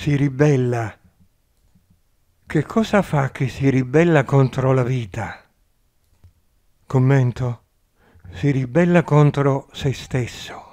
si ribella. Che cosa fa che si ribella contro la vita? Commento. Si ribella contro se stesso.